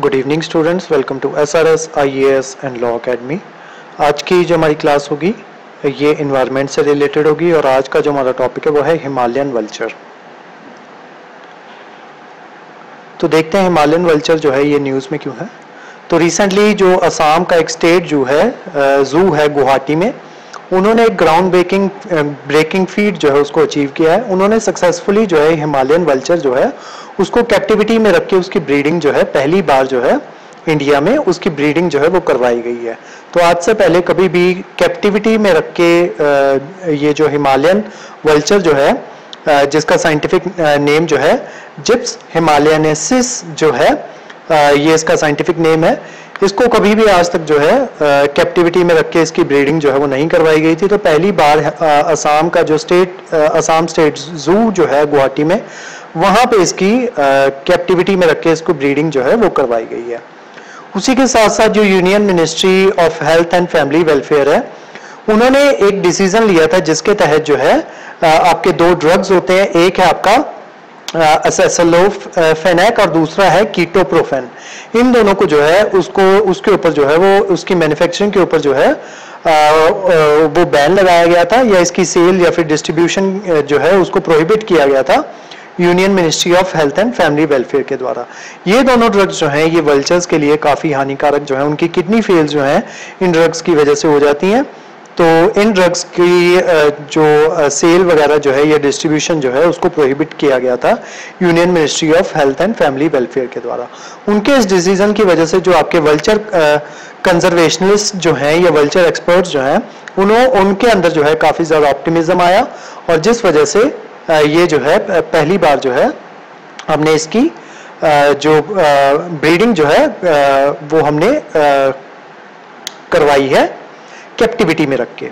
Good evening students welcome to S R S I A S and law academy आज की जो हमारी class होगी, ये इन्वायरमेंट से रिलेटेड होगी और आज का जो हमारा टॉपिक है, वो है हिमालयन वल्चर तो देखते हैं हिमालयन वल्चर जो है, ये न्यूज़ में क्यों है? तो रिसेंटली जो असम का एक स्टेट जू है जू है गुवाहाटी में उन्होंने एक ग्राउंड ब्रेकिंग ब्रेकिंग फ़ीड जो है उसको अचीव किया है। उन्होंने सक्सेसफुली जो है हिमालयन वल्चर जो है, उसको कैप्टिविटी में रख के उसकी ब्रीडिंग जो है, पहली बार जो है इंडिया में उसकी ब्रीडिंग जो है वो करवाई गई है। तो आज से पहले कभी भी कैप्टिविटी में रख के ये जो हिमालयन वल्चर जो है जिसका साइंटिफिक नेम जो है जिप्स हिमालयनेसिस जो है ये इसका साइंटिफिक नेम है। इसको कभी भी आज तक जो है कैप्टिविटी में रख के इसकी ब्रीडिंग जो है वो नहीं करवाई गई थी। तो पहली बार असम का जो स्टेट असम स्टेट जू जो है गुवाहाटी में, वहाँ पे इसकी कैप्टिविटी में रख के इसको ब्रीडिंग जो है वो करवाई गई है। उसी के साथ साथ जो union ministry of health and family welfare है, उन्होंने एक डिसीज़न लिया था जिसके तहत जो है आपके दो ड्रग्स होते हैं। एक है आपका फेनेक और दूसरा है कीटोप्रोफेन। इन दोनों को जो है, उसको, उसके ऊपर जो है वो, उसकी मैन्युफैक्चरिंग के ऊपर जो है वो बैन लगाया गया था या इसकी सेल या फिर डिस्ट्रीब्यूशन जो है उसको प्रोहिबिट किया गया था union ministry of health and family welfare के द्वारा। ये दोनों ड्रग्स जो हैं, ये वल्चर्स के लिए काफ़ी हानिकारक जो है, उनकी किडनी फेल जो है, इन ड्रग्स की वजह से हो जाती हैं। तो इन ड्रग्स की जो सेल वगैरह जो है, या डिस्ट्रीब्यूशन जो है, उसको प्रोहिबिट किया गया था union ministry of health and family welfare के द्वारा। उनके इस डिसीज़न की वजह से जो आपके वल्चर कंजर्वेशनलिस्ट जो हैं, या वल्चर एक्सपर्ट्स जो हैं उन्होंने उनके अंदर जो है काफ़ी ज़्यादा ऑप्टिमिज्म आया और जिस वजह से ये जो है पहली बार जो है, हमने इसकी जो ब्रीडिंग जो है वो हमने करवाई है। कैप्टिविटी में रख के।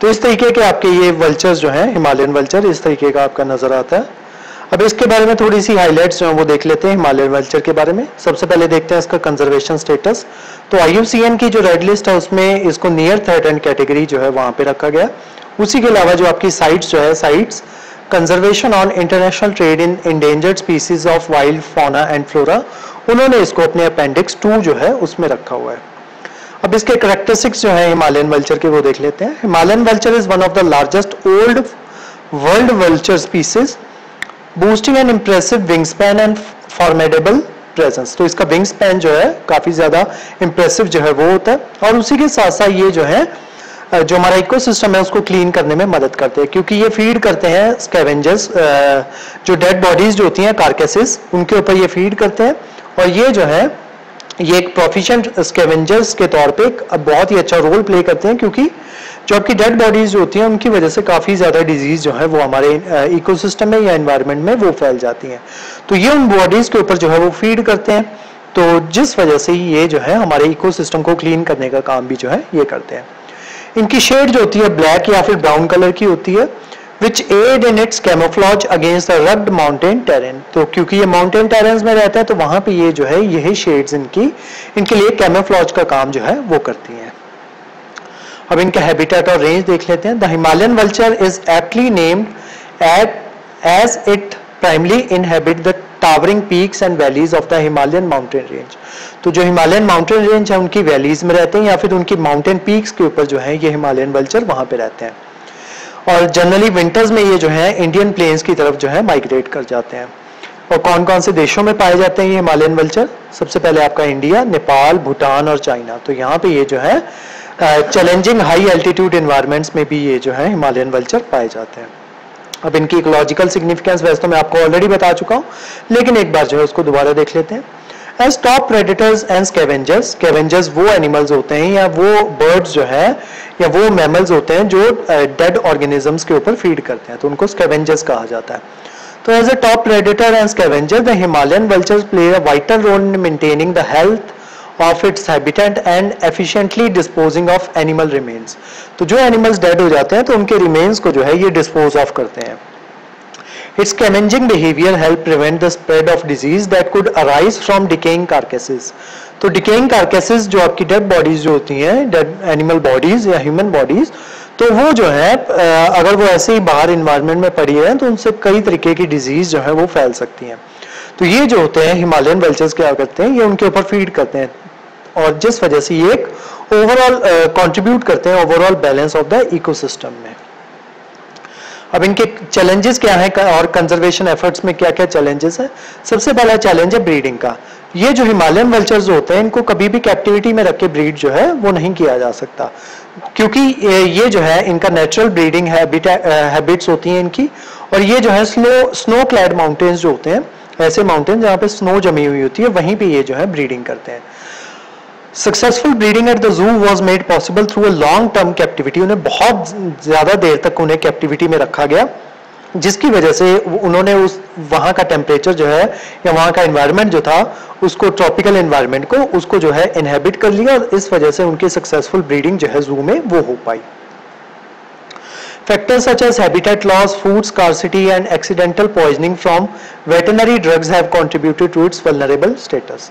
तो इस तरीके के आपके ये वल्चर्स जो हैं हिमालयन वल्चर इस तरीके का आपका नज़र आता है। अब इसके बारे में थोड़ी सी हाइलाइट्स जो है, वो देख लेते हैं हिमालयन वल्चर के बारे में। सबसे पहले देखते हैं इसका कंजर्वेशन स्टेटस तो आई की जो रेड लिस्ट है, उसमें इसको नियर थ्रेट कैटेगरी जो है, वहाँ पे रखा गया। उसी के अलावा जो आपकी साइट्स जो है CITES conservation on international trade in endangered species of wild fauna and flora उन्होंने इसको अपने अपेंडिक्स टू जो है, उसमें रखा हुआ है। अब इसके करेक्टरिस्टिक्स जो है हिमालयन वल्चर के वो देख लेते हैं। Himalayan vulture is one of the largest old world vulture species boasting and impressive wing span and formidable presence तो इसका विंग स्पैन जो है, काफ़ी ज़्यादा इंप्रेसिव जो है वो होता है। और उसी के साथ साथ ये जो है, जो हमारा इकोसिस्टम है, उसको क्लीन करने में मदद करते हैं। क्योंकि ये फ़ीड करते हैं स्कैवेंजर्स जो डेड बॉडीज जो होती हैं कार्केसिस उनके ऊपर ये फ़ीड करते हैं। और ये जो है ये एक प्रोफिशिएंट स्केवेंजर्स के तौर पे एक बहुत ही अच्छा रोल प्ले करते हैं क्योंकि जो आपकी डेड बॉडीज होती हैं, उनकी वजह से काफ़ी ज़्यादा डिज़ीज़ जो है वो हमारे इकोसिस्टम में या एनवायरनमेंट में वो फैल जाती हैं। तो ये उन बॉडीज के ऊपर जो है वो फ़ीड करते हैं। तो जिस वजह से ये जो है हमारे इकोसिस्टम को क्लीन करने का काम भी जो है ये करते हैं। इनकी शेड जो होती है ब्लैक या फिर ब्राउन कलर की होती है। Which aid in its camouflage against the rugged mountain terrain तो क्योंकि ये माउंटेन टेरेन में रहता है तो वहाँ पे ये जो है, यही शेड्स इनकी, इनके लिए कैमोफ्लॉज का काम जो है, वो करती हैं। अब इनका हैबिटेट और रेंज देख लेते हैं। The Himalayan vulture is aptly named at as it primarily inhabit the towering peaks and valleys of the Himalayan mountain range तो जो हिमालयन माउंटेन रेंज है, उनकी वैलीज में रहते हैं, या फिर उनकी माउंटेन पीक्स के ऊपर जो है, ये हिमालयन वल्चर वहाँ पे रहते हैं। और जनरली विंटर्स में ये जो है इंडियन प्लेन्स की तरफ़ जो है माइग्रेट कर जाते हैं। और कौन कौन से देशों में पाए जाते हैं ये हिमालयन वल्चर सबसे पहले आपका इंडिया नेपाल भूटान और चाइना तो यहाँ पे ये जो है चैलेंजिंग हाई एल्टीट्यूड इन्वायरमेंट्स में भी ये जो है हिमालयन वल्चर पाए जाते हैं। अब इनकी इकोलॉजिकल सिग्निफिकेंस वैसे तो मैं आपको ऑलरेडी बता चुका हूँ, लेकिन एक बार जो है उसको दोबारा देख लेते हैं। As top predators and scavengers scavengers वो एनिमल्स होते हैं या वो बर्ड्स जो है या वो मैमल्स होते हैं जो डेड uh, ऑर्गेनिजम्स के ऊपर फ़ीड करते हैं तो उनको स्केवेंजर्स कहा जाता है। तो as a top predator and scavenger the Himalayan vultures play a vital role in maintaining the health of its habitat and efficiently disposing of animal remains तो जो एनिमल्स डेड हो जाते हैं तो उनके रिमेन्स को जो है ये डिस्पोज ऑफ़ करते हैं। Its scavenging behavior help prevent the spread of disease that could arise from decaying carcasses. तो डिकेइंग कार्केसेस जो आपकी डेड बॉडीज जो होती हैं डेड एनिमल बॉडीज या ह्यूमन बॉडीज तो वो जो है अगर वो ऐसे ही बाहर इन्वायरमेंट में पड़ी है तो उनसे कई तरीके की डिज़ीज़ जो है वो फैल सकती हैं। तो ये जो होते हैं हिमालयन वेल्चर्स क्या करते हैं, ये उनके ऊपर फ़ीड करते हैं। और जिस वजह से ये एक ओवरऑल कंट्रीब्यूट करते हैं overall balance of the ecosystem में। अब इनके चैलेंजेस क्या हैं? और कंजर्वेशन एफर्ट्स में क्या क्या चैलेंजेस है? सबसे पहला चैलेंज है ब्रीडिंग का। ये जो हिमालयन वल्चर्स होते हैं, इनको कभी भी कैप्टिविटी में रख के ब्रीड जो है, वो नहीं किया जा सकता। क्योंकि ये जो है, इनका नेचुरल ब्रीडिंग हैबिट्स होती हैं इनकी। और ये जो है स्नो स्नो क्लैड माउंटेन्स जो होते हैं, ऐसे माउंटेन जहाँ पे स्नो जमी हुई होती है, वहीं पे ये जो है ब्रीडिंग करते हैं। Successful breeding at the zoo was made possible through a long term captivity उन्हें बहुत ज़्यादा देर तक उन्हें कैप्टिविटी में रखा गया जिसकी वजह से उन्होंने उस वहाँ का टेम्परेचर जो है या वहाँ का एनवायरनमेंट जो था उसको ट्रॉपिकल एनवायरनमेंट को उसको जो है इनहेबिट कर लिया और इस वजह से उनकी सक्सेसफुल ब्रीडिंग जो है जू में वो हो पाई Factors such as habitat loss, food scarcity and accidental poisoning from veterinary drugs have contributed to its vulnerable status.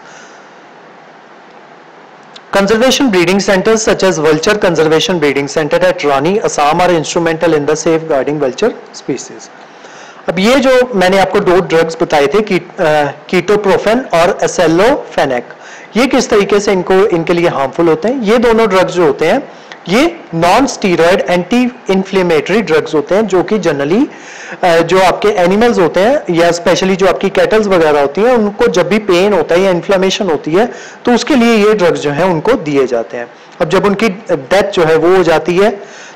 Conservation breeding centers such as Vulture Conservation Breeding Center at Rani, Assam are instrumental in the safeguarding vulture species. अब ये जो मैंने आपको दो drugs बताए थे की, ketoprofen और एसेलोफेनेक ये किस तरीके से इनको इनके लिए हार्मफुल होते हैं ये दोनों ड्रग्स जो होते हैं ये non steroid anti inflammatory drugs होते हैं जो कि जनरली जो आपके एनिमल्स होते हैं या स्पेशली जो आपकी कैटल्स वगैरह होती हैं, उनको जब भी पेन होता है या इन्फ्लेमेशन होती है तो उसके लिए ये ड्रग्स जो हैं उनको दिए जाते हैं। अब जब उनकी डेथ जो है वो हो जाती है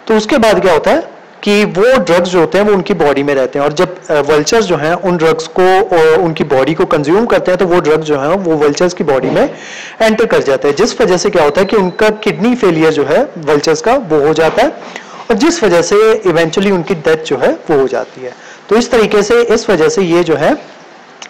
तो उसके बाद क्या होता है? कि वो ड्रग्स जो होते हैं, वो उनकी बॉडी में रहते हैं। और जब वल्चर्स जो हैं, उन ड्रग्स को उनकी बॉडी को कंज्यूम करते हैं तो वो ड्रग्स जो है, वो वल्चर्स की बॉडी में एंटर कर जाते हैं। जिस वजह से क्या होता है कि उनका किडनी फेलियर जो है वल्चर्स का, वो हो जाता है। और जिस वजह से इवेंचुअली उनकी डेथ जो है, वो हो जाती है। तो इस तरीके से, इस वजह से ये जो है,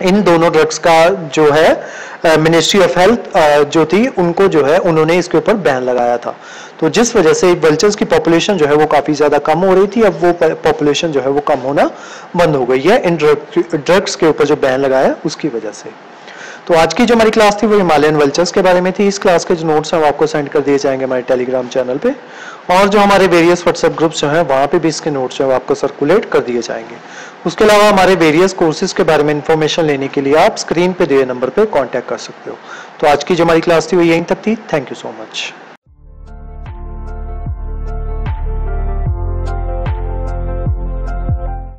इन दोनों ड्रग्स का जो है मिनिस्ट्री ऑफ़ हेल्थ जो थी, उनको जो है, उन्होंने इसके ऊपर बैन लगाया था। तो जिस वजह से वल्चर्स की पॉपुलेशन जो है वो काफ़ी ज़्यादा कम हो रही थी, अब वो पॉपुलेशन जो है वो कम होना बंद हो गई है। इन ड्रग्स के ऊपर जो बैन लगाया उसकी वजह से। तो आज की जो हमारी क्लास थी, वो हिमालयन वल्चर्स के बारे में थी। इस क्लास के जो नोट्स हैं, वो आपको सेंड कर दिए जाएँगे हमारे टेलीग्राम चैनल पे। और जो हमारे वेरियस व्हाट्सएप ग्रुप्स जो हैं, वहाँ पे भी इसके नोट्स जो है आपको सर्कुलेट कर दिए जाएँगे। उसके अलावा हमारे वेरियस कोर्सेज के बारे में इन्फॉर्मेशन लेने के लिए आप स्क्रीन पे दिए नंबर पर कांटेक्ट कर सकते हो। तो आज की जो हमारी क्लास थी, वो यहीं तक थी। Thank you so much